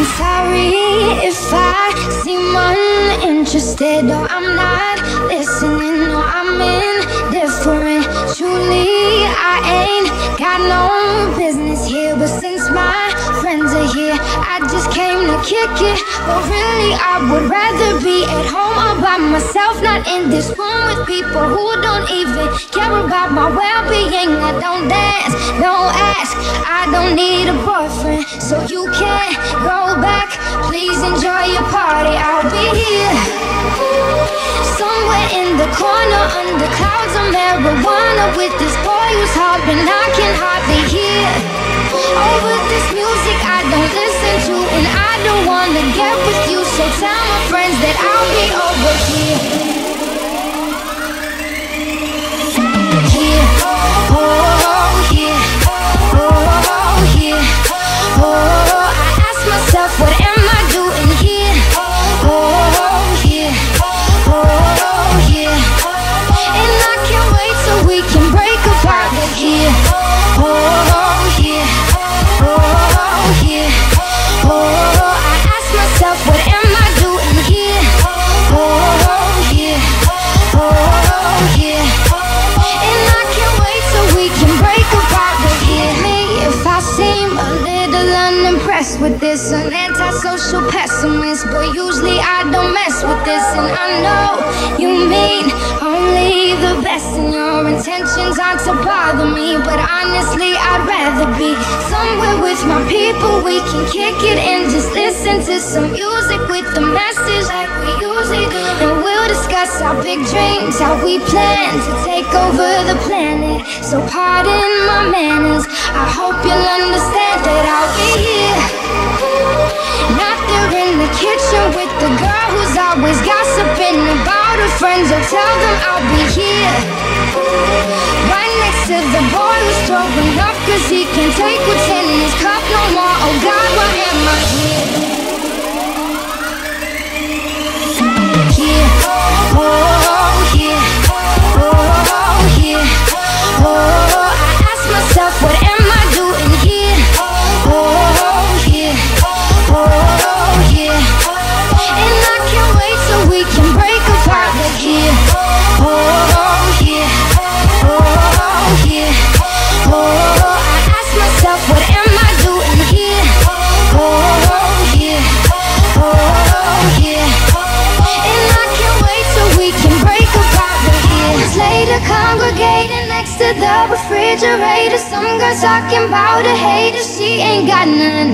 I'm sorry if I seem uninterested or I'm not listening or I'm indifferent. Truly, I ain't got no business kick it. But really, I would rather be at home all by myself, not in this room with people who don't even care about my well-being. I don't dance, don't ask, I don't need a boyfriend, so you can't go back. Please enjoy your party, I'll be here. Somewhere in the corner, under clouds of marijuana, with this boy who's hopping, I can hardly hear. Over this music And I don't wanna get with you, so tell my friends that I'll be over. Here, an antisocial pessimist. But usually I don't mess with this, and I know you mean only the best, and your intentions aren't to bother me. But honestly, I'd rather be somewhere with my people. We can kick it and just listen to some music with the message like we usually do. And we'll discuss our big dreams, how we plan to take over the planet. So pardon my manners. I hope you'll understand the girl who's always gossiping about her friends. I'll tell them I'll be here. Right next to the boy who's throwing up cause he can't take what's in his cup no more. Oh God, why am I here? refrigerator. Some girls talking about a hater, she ain't got none.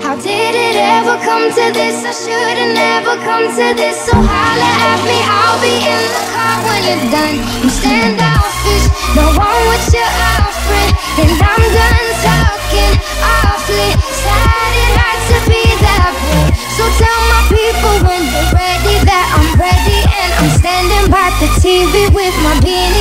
How did it ever come to this? I should've never come to this. So holla at me, I'll be in the car when you're done. You stand offish, no one with your old offering, and I'm done talking awfully. Sad it had to be that way. So tell my people when they're ready that I'm ready, and I'm standing by the TV with my beanie.